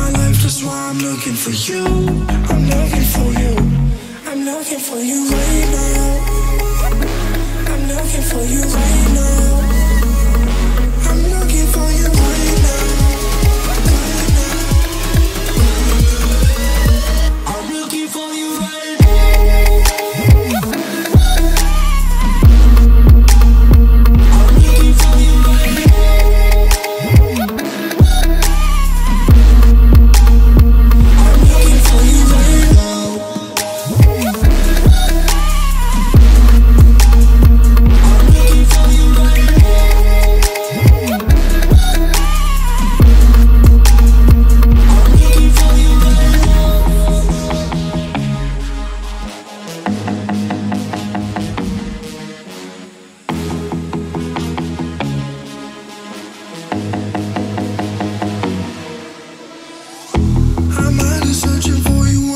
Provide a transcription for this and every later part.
my life, that's why I'm looking for you. I'm looking for you. I'm looking for you right now. I'm looking for you right now.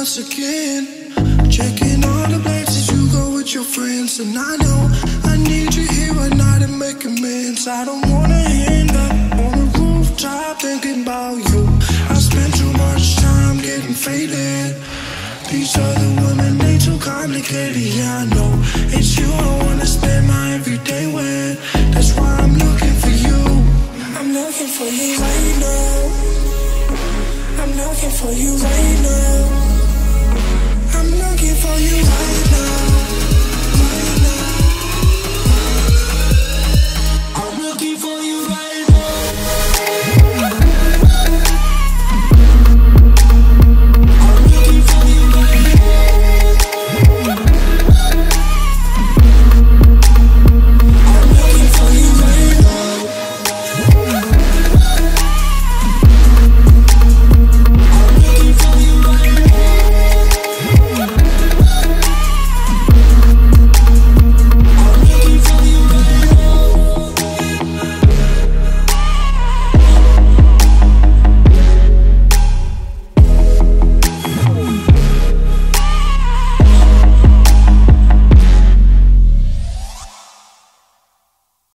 Once again. Checking all the places you go with your friends. And I know I need you here at night and make amends. I don't wanna end up on a rooftop thinking about you. I spend too much time getting faded. These other women, they too complicated. Yeah, I know it's you I wanna spend my everyday with. That's why I'm looking for you. I'm looking for you right now. I'm looking for you right now.